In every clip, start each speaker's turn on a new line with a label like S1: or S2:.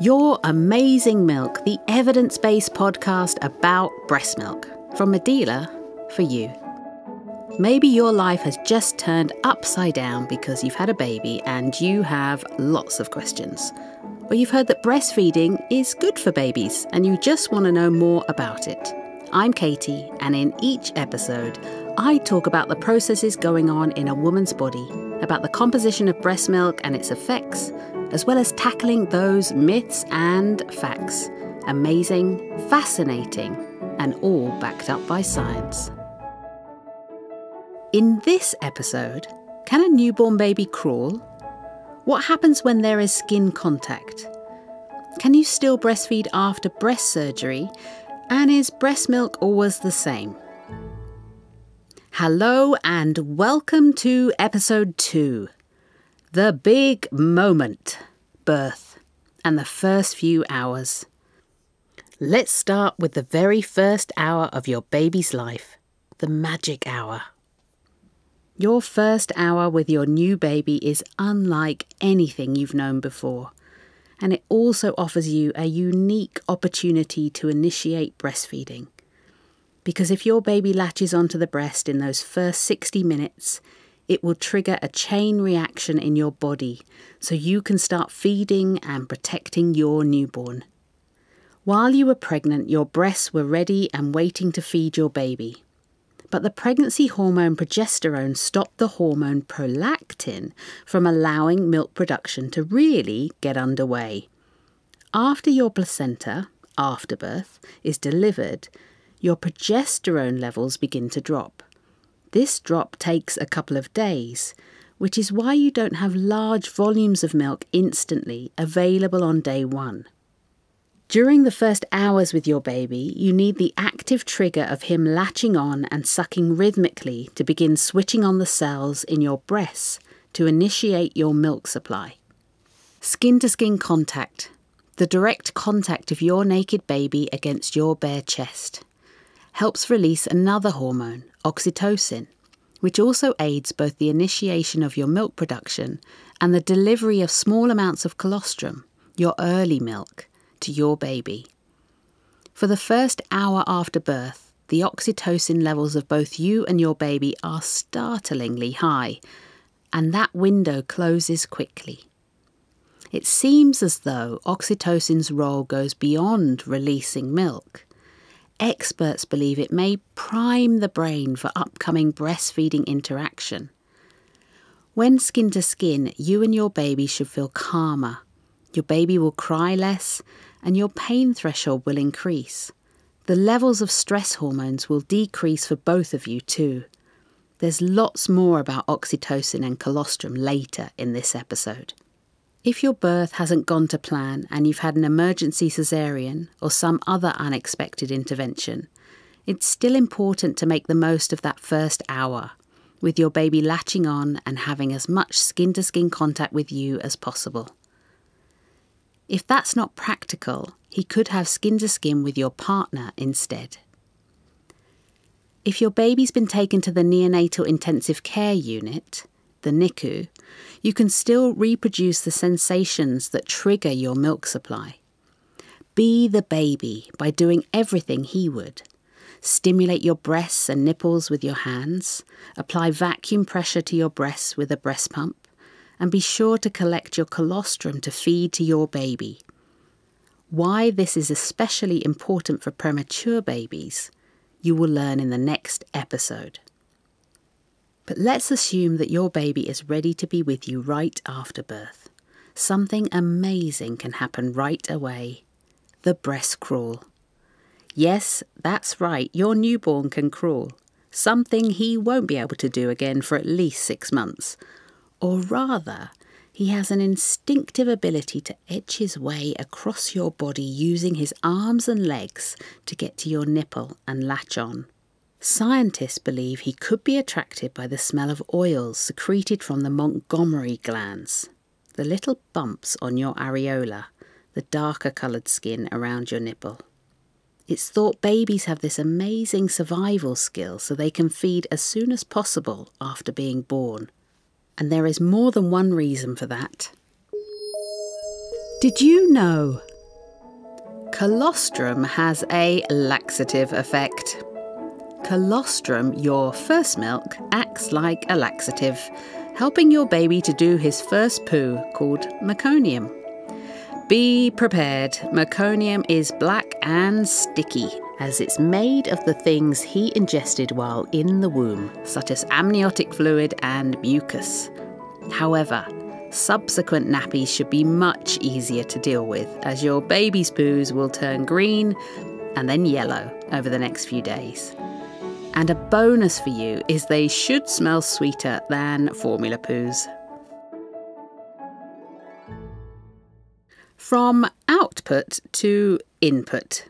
S1: Your Amazing Milk, the evidence based podcast about breast milk from Medela for you. Maybe your life has just turned upside down because you've had a baby and you have lots of questions. Or you've heard that breastfeeding is good for babies and you just want to know more about it. I'm Katie, and in each episode, I talk about the processes going on in a woman's body, about the composition of breast milk and its effects, as well as tackling those myths and facts. Amazing, fascinating, and all backed up by science. In this episode, can a newborn baby crawl? What happens when there is skin contact? Can you still breastfeed after breast surgery? And is breast milk always the same? Hello, and welcome to episode two The Big Moment Birth and the first few hours. Let's start with the very first hour of your baby's life the magic hour. Your first hour with your new baby is unlike anything you've known before and it also offers you a unique opportunity to initiate breastfeeding. Because if your baby latches onto the breast in those first 60 minutes, it will trigger a chain reaction in your body so you can start feeding and protecting your newborn. While you were pregnant, your breasts were ready and waiting to feed your baby. But the pregnancy hormone progesterone stopped the hormone prolactin from allowing milk production to really get underway. After your placenta, afterbirth, is delivered, your progesterone levels begin to drop. This drop takes a couple of days, which is why you don't have large volumes of milk instantly available on day one. During the first hours with your baby, you need the active trigger of him latching on and sucking rhythmically to begin switching on the cells in your breasts to initiate your milk supply. Skin to skin contact, the direct contact of your naked baby against your bare chest, helps release another hormone, oxytocin, which also aids both the initiation of your milk production and the delivery of small amounts of colostrum, your early milk to your baby. For the first hour after birth, the oxytocin levels of both you and your baby are startlingly high, and that window closes quickly. It seems as though oxytocin's role goes beyond releasing milk. Experts believe it may prime the brain for upcoming breastfeeding interaction. When skin to skin, you and your baby should feel calmer. Your baby will cry less and your pain threshold will increase. The levels of stress hormones will decrease for both of you too. There's lots more about oxytocin and colostrum later in this episode. If your birth hasn't gone to plan and you've had an emergency caesarean or some other unexpected intervention, it's still important to make the most of that first hour, with your baby latching on and having as much skin to skin contact with you as possible. If that's not practical, he could have skin to skin with your partner instead. If your baby's been taken to the neonatal intensive care unit, the NICU, you can still reproduce the sensations that trigger your milk supply. Be the baby by doing everything he would. Stimulate your breasts and nipples with your hands. Apply vacuum pressure to your breasts with a breast pump and be sure to collect your colostrum to feed to your baby. Why this is especially important for premature babies, you will learn in the next episode. But let's assume that your baby is ready to be with you right after birth. Something amazing can happen right away the breast crawl. Yes, that's right, your newborn can crawl, something he won't be able to do again for at least six months, or rather, he has an instinctive ability to etch his way across your body using his arms and legs to get to your nipple and latch on. Scientists believe he could be attracted by the smell of oils secreted from the Montgomery glands, the little bumps on your areola, the darker coloured skin around your nipple. It's thought babies have this amazing survival skill so they can feed as soon as possible after being born and there is more than one reason for that. Did you know Colostrum has a laxative effect. Colostrum, your first milk, acts like a laxative, helping your baby to do his first poo called meconium. Be prepared, meconium is black and sticky as it's made of the things he ingested while in the womb, such as amniotic fluid and mucus. However, Subsequent nappies should be much easier to deal with, as your baby's poos will turn green and then yellow over the next few days. And a bonus for you is they should smell sweeter than formula poos. From output to input.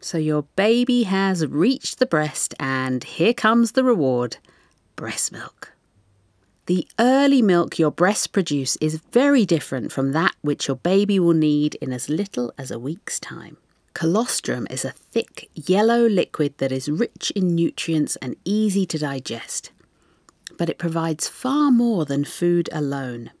S1: So your baby has reached the breast, and here comes the reward breast milk. The early milk your breasts produce is very different from that which your baby will need in as little as a week's time. Colostrum is a thick yellow liquid that is rich in nutrients and easy to digest. But it provides far more than food alone.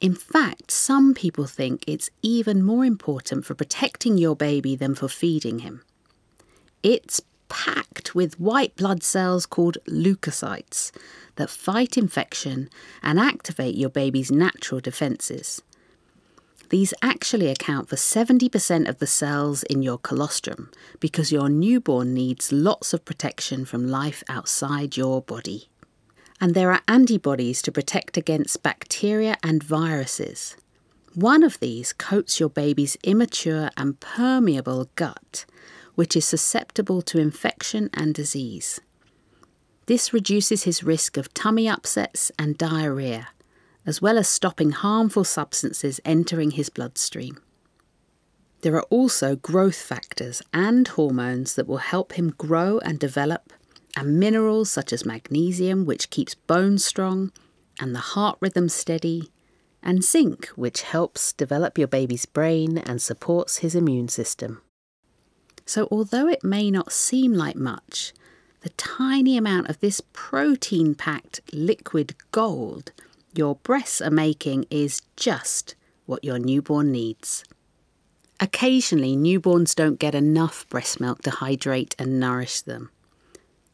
S1: In fact, some people think it's even more important for protecting your baby than for feeding him. It's packed with white blood cells called leukocytes that fight infection and activate your baby's natural defences. These actually account for 70% of the cells in your colostrum because your newborn needs lots of protection from life outside your body. And there are antibodies to protect against bacteria and viruses. One of these coats your baby's immature and permeable gut, which is susceptible to infection and disease. This reduces his risk of tummy upsets and diarrhea, as well as stopping harmful substances entering his bloodstream. There are also growth factors and hormones that will help him grow and develop, and minerals such as magnesium, which keeps bones strong and the heart rhythm steady, and zinc, which helps develop your baby's brain and supports his immune system. So, although it may not seem like much, the tiny amount of this protein packed liquid gold your breasts are making is just what your newborn needs. Occasionally, newborns don't get enough breast milk to hydrate and nourish them.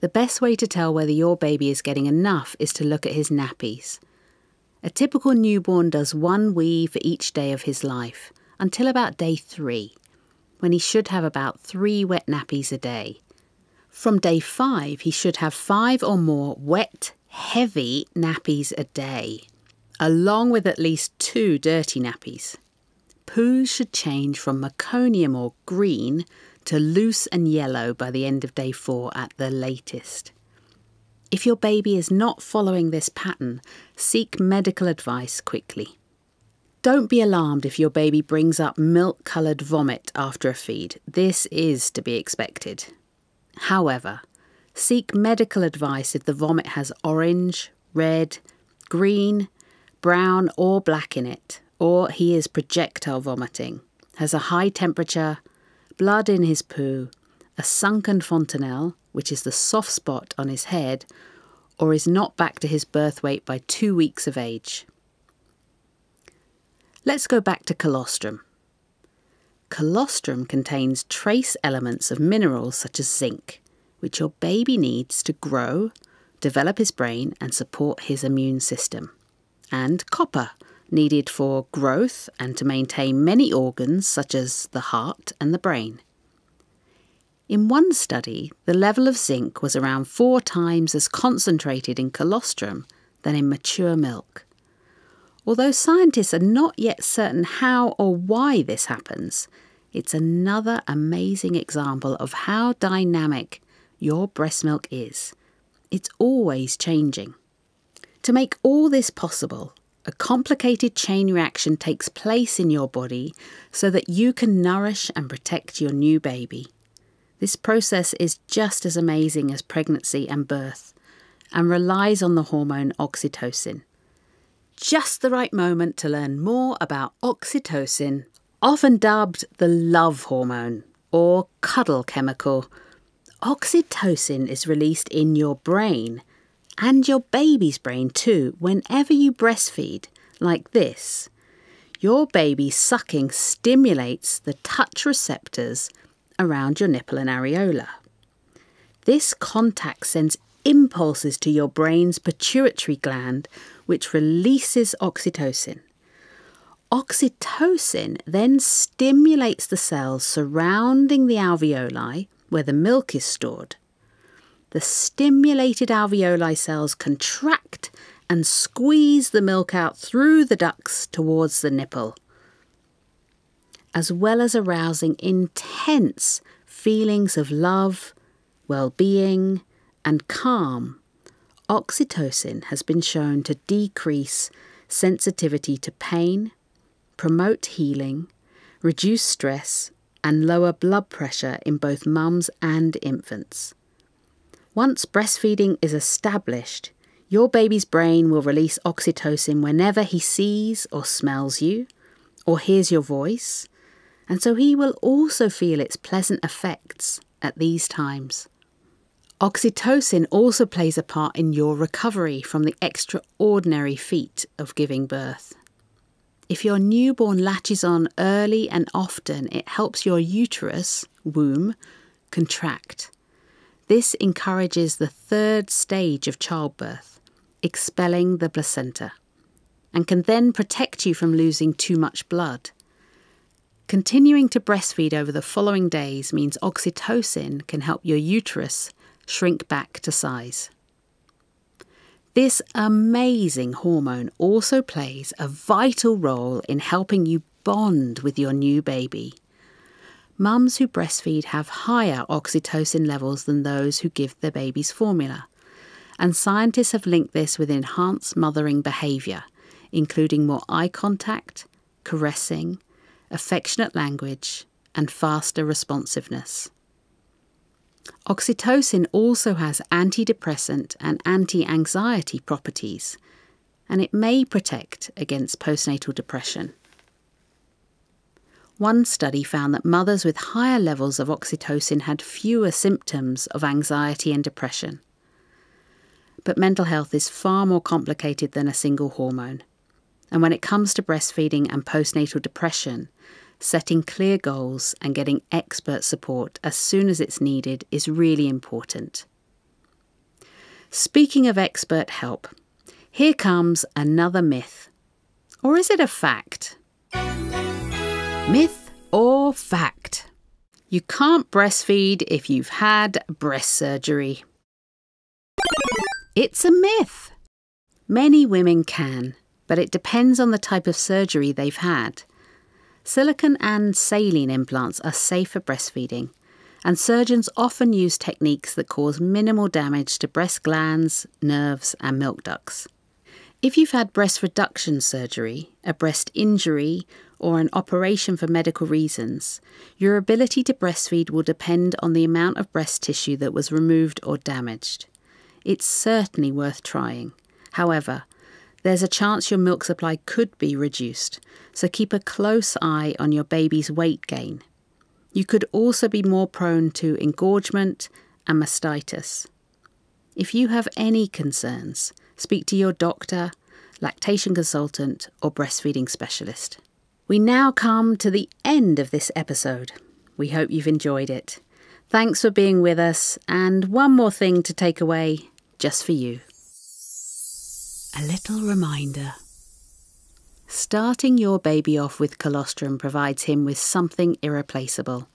S1: The best way to tell whether your baby is getting enough is to look at his nappies. A typical newborn does one wee for each day of his life until about day three, when he should have about three wet nappies a day. From day five, he should have five or more wet, heavy nappies a day, along with at least two dirty nappies. Poos should change from meconium or green to loose and yellow by the end of day four at the latest. If your baby is not following this pattern, seek medical advice quickly. Don't be alarmed if your baby brings up milk coloured vomit after a feed. This is to be expected. However, seek medical advice if the vomit has orange, red, green, brown, or black in it, or he is projectile vomiting, has a high temperature, blood in his poo, a sunken fontanelle, which is the soft spot on his head, or is not back to his birth weight by two weeks of age. Let's go back to colostrum. Colostrum contains trace elements of minerals such as zinc, which your baby needs to grow, develop his brain, and support his immune system, and copper, needed for growth and to maintain many organs such as the heart and the brain. In one study, the level of zinc was around four times as concentrated in colostrum than in mature milk. Although scientists are not yet certain how or why this happens, it's another amazing example of how dynamic your breast milk is. It's always changing. To make all this possible, a complicated chain reaction takes place in your body so that you can nourish and protect your new baby. This process is just as amazing as pregnancy and birth and relies on the hormone oxytocin just the right moment to learn more about oxytocin, often dubbed the love hormone or cuddle chemical. Oxytocin is released in your brain and your baby's brain too whenever you breastfeed, like this. your baby sucking stimulates the touch receptors around your nipple and areola. This contact sends impulses to your brain's pituitary gland, which releases oxytocin. Oxytocin then stimulates the cells surrounding the alveoli where the milk is stored. The stimulated alveoli cells contract and squeeze the milk out through the ducts towards the nipple, as well as arousing intense feelings of love, well being, and calm. Oxytocin has been shown to decrease sensitivity to pain, promote healing, reduce stress, and lower blood pressure in both mums and infants. Once breastfeeding is established, your baby's brain will release oxytocin whenever he sees or smells you or hears your voice, and so he will also feel its pleasant effects at these times. Oxytocin also plays a part in your recovery from the extraordinary feat of giving birth. If your newborn latches on early and often, it helps your uterus, womb, contract. This encourages the third stage of childbirth expelling the placenta, and can then protect you from losing too much blood. Continuing to breastfeed over the following days means oxytocin can help your uterus shrink back to size. This amazing hormone also plays a vital role in helping you bond with your new baby. Mums who breastfeed have higher oxytocin levels than those who give their babies formula and scientists have linked this with enhanced mothering behaviour, including more eye contact, caressing, affectionate language, and faster responsiveness. Oxytocin also has antidepressant and anti anxiety properties, and it may protect against postnatal depression. One study found that mothers with higher levels of oxytocin had fewer symptoms of anxiety and depression. But mental health is far more complicated than a single hormone. And when it comes to breastfeeding and postnatal depression, setting clear goals and getting expert support as soon as it's needed is really important. Speaking of expert help, here comes another myth. Or is it a fact? Myth or fact? You can't breastfeed if you've had breast surgery. It's a myth. Many women can, but it depends on the type of surgery they've had. Silicone and saline implants are safe for breastfeeding, and surgeons often use techniques that cause minimal damage to breast glands, nerves, and milk ducts. If you've had breast reduction surgery, a breast injury, or an operation for medical reasons, your ability to breastfeed will depend on the amount of breast tissue that was removed or damaged it's certainly worth trying. However, there's a chance your milk supply could be reduced, so keep a close eye on your baby's weight gain. You could also be more prone to engorgement and mastitis. If you have any concerns, speak to your doctor, lactation consultant, or breastfeeding specialist. We now come to the end of this episode. We hope you've enjoyed it. Thanks for being with us, and one more thing to take away just for you. A little reminder. Starting your baby off with colostrum provides him with something irreplaceable,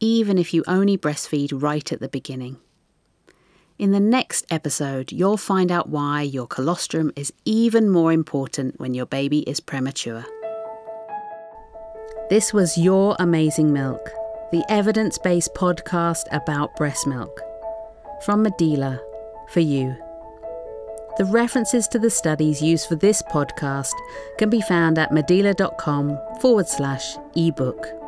S1: even if you only breastfeed right at the beginning. In the next episode, you'll find out why your colostrum is even more important when your baby is premature. This was Your Amazing Milk the evidence based podcast about breast milk. From Medela, for you. The references to the studies used for this podcast can be found at medela.com forward slash ebook.